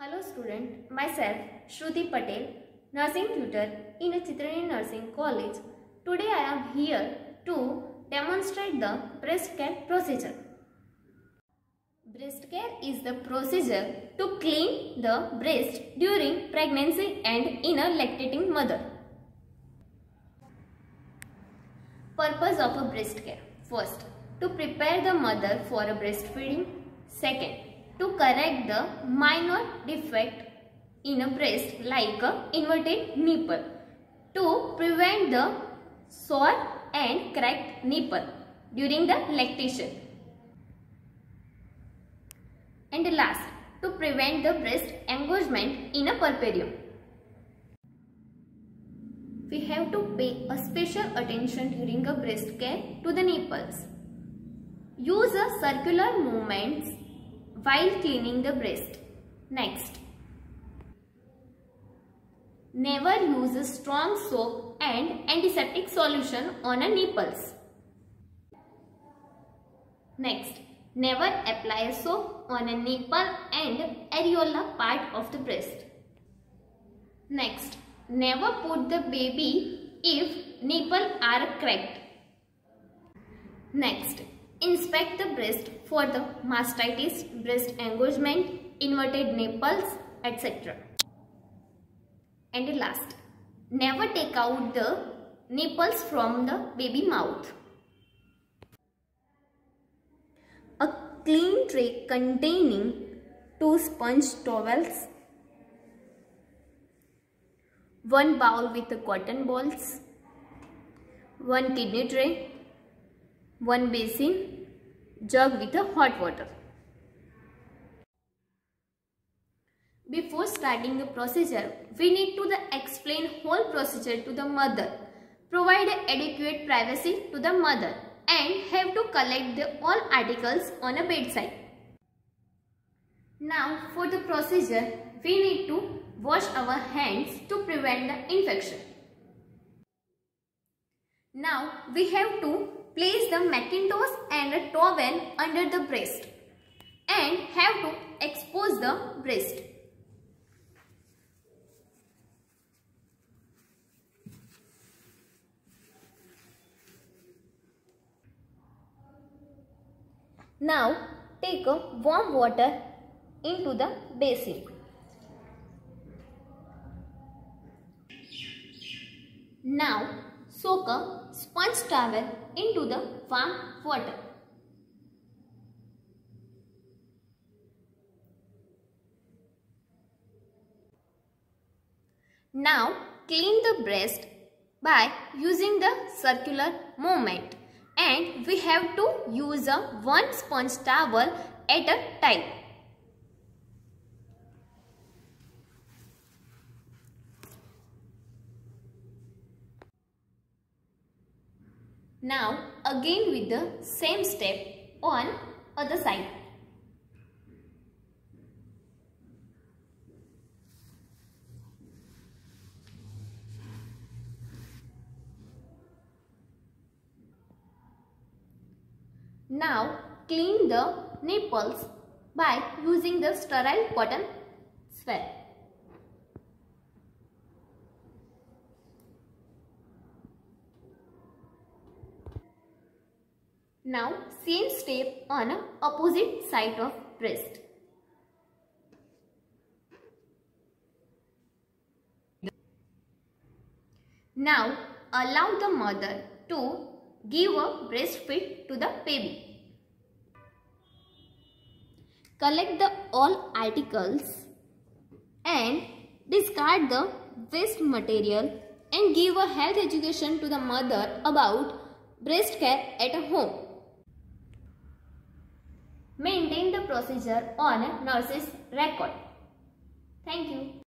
Hello student, myself Shruti Patel, nursing tutor in a Chitrini Nursing College. Today I am here to demonstrate the breast care procedure. Breast care is the procedure to clean the breast during pregnancy and in a lactating mother. Purpose of a breast care. First, to prepare the mother for a breastfeeding. Second, to correct the minor defect in a breast like a inverted nipple. To prevent the sore and cracked nipple during the lactation. And last, to prevent the breast engorgement in a puerperium. We have to pay a special attention during a breast care to the nipples. Use a circular movements while cleaning the breast. Next, never use a strong soap and antiseptic solution on a nipples. Next, never apply a soap on a nipple and areola part of the breast. Next, Never put the baby if nipple are cracked. Next, inspect the breast for the mastitis, breast engorgement, inverted nipples, etc. And last, never take out the nipples from the baby mouth. A clean tray containing two sponge towels one bowl with the cotton balls, one kidney tray, one basin, jug with the hot water. Before starting the procedure, we need to the explain whole procedure to the mother, provide adequate privacy to the mother and have to collect the all articles on a bedside. Now for the procedure, we need to wash our hands to prevent the infection. Now we have to place the Macintosh and a towel under the breast and have to expose the breast. Now take a warm water into the basin. Now soak a sponge towel into the warm water. Now clean the breast by using the circular movement and we have to use a one sponge towel at a time. Now again with the same step on other side. Now clean the nipples by using the sterile cotton swab. Now same step on opposite side of breast. Now allow the mother to give a breastfeed to the baby. Collect the all articles and discard the waste material and give a health education to the mother about breast care at home. Maintain the procedure on a nurse's record. Thank you.